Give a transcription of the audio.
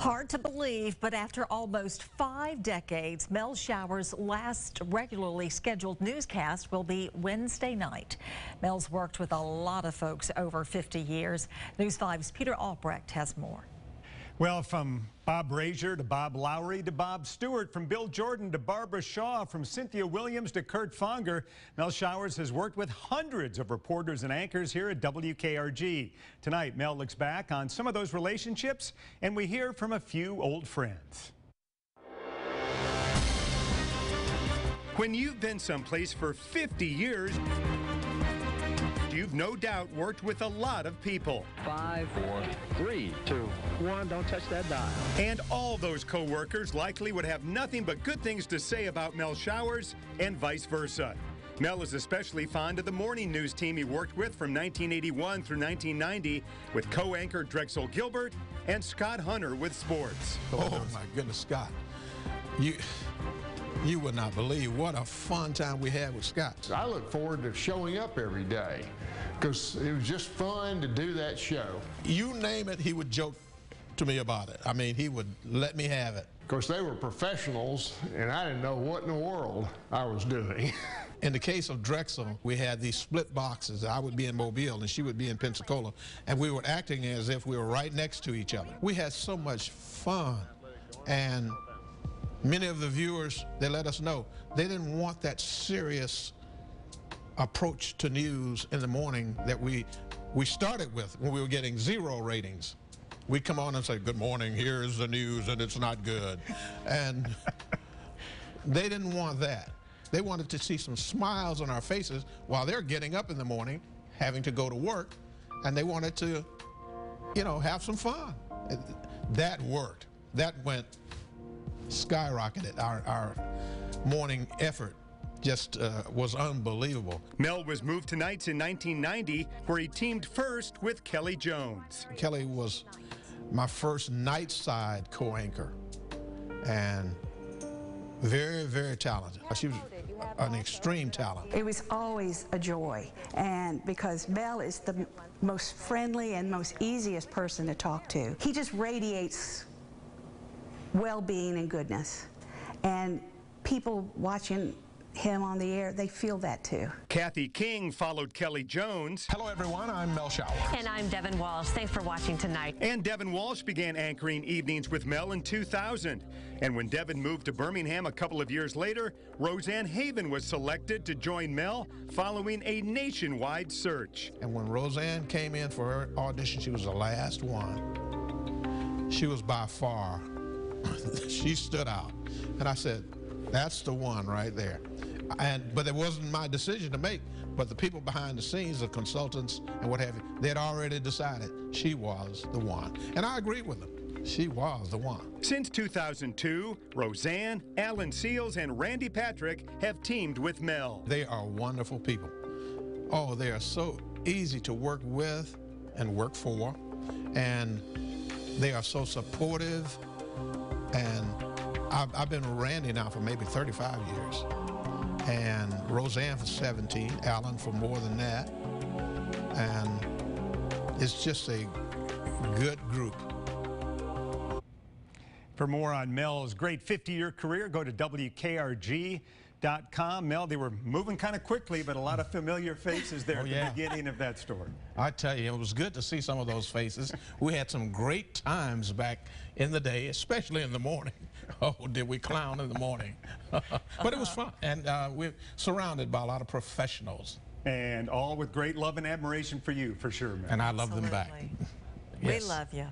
Hard to believe, but after almost five decades, Mel Showers' last regularly scheduled newscast will be Wednesday night. Mel's worked with a lot of folks over 50 years. News 5's Peter Albrecht has more. Well, from Bob Brazier to Bob Lowry to Bob Stewart, from Bill Jordan to Barbara Shaw, from Cynthia Williams to Kurt Fonger, Mel Showers has worked with hundreds of reporters and anchors here at WKRG. Tonight, Mel looks back on some of those relationships, and we hear from a few old friends. When you've been someplace for 50 years, you've no doubt worked with a lot of people. Five, four, three, two, one. Don't touch that dial. And all those coworkers likely would have nothing but good things to say about Mel Showers and vice versa. Mel is especially fond of the morning news team he worked with from 1981 through 1990 with co-anchor Drexel Gilbert and Scott Hunter with sports. Oh, my goodness, Scott. You you would not believe what a fun time we had with Scott. I look forward to showing up every day because it was just fun to do that show. You name it, he would joke to me about it. I mean, he would let me have it. Of course, they were professionals, and I didn't know what in the world I was doing. In the case of Drexel, we had these split boxes. I would be in Mobile and she would be in Pensacola, and we were acting as if we were right next to each other. We had so much fun, and Many of the viewers, they let us know they didn't want that serious approach to news in the morning that we we started with when we were getting zero ratings. We'd come on and say, good morning, here's the news, and it's not good. And they didn't want that. They wanted to see some smiles on our faces while they're getting up in the morning, having to go to work, and they wanted to, you know, have some fun. That worked. That went skyrocketed. Our, our morning effort just uh, was unbelievable. Mel was moved to nights in 1990, where he teamed first with Kelly Jones. Kelly was my first night side co-anchor, and very, very talented. She was an extreme talent. It was always a joy, and because Mel is the most friendly and most easiest person to talk to. He just radiates well-being and goodness. And people watching him on the air, they feel that too. Kathy King followed Kelly Jones. Hello, everyone. I'm Mel Showers. And I'm Devin Walsh. Thanks for watching tonight. And Devin Walsh began anchoring evenings with Mel in 2000. And when Devin moved to Birmingham a couple of years later, Roseanne Haven was selected to join Mel following a nationwide search. And when Roseanne came in for her audition, she was the last one. She was by far she stood out. And I said, that's the one right there. And But it wasn't my decision to make, but the people behind the scenes, the consultants and what have you, they had already decided she was the one. And I agreed with them. She was the one. Since 2002, Roseanne, Alan Sealls, and Randy Patrick have teamed with Mel. They are wonderful people. Oh, they are so easy to work with and work for. And they are so supportive and I've, I've, been with Randy now for maybe 35 years. And Roseanne for 17, Alan for more than that. And it's just a good group. For more on Mel's great 50-year career, go to WKRG com. Mel, they were moving kind of quickly, but a lot of familiar faces there oh, at yeah. the beginning of that story. I tell you, it was good to see some of those faces. we had some great times back in the day, especially in the morning. Oh, did we clown in the morning? but it was fun, and uh, we're surrounded by a lot of professionals. And all with great love and admiration for you, for sure, Mel. And I love Absolutely. them back. yes. We love you.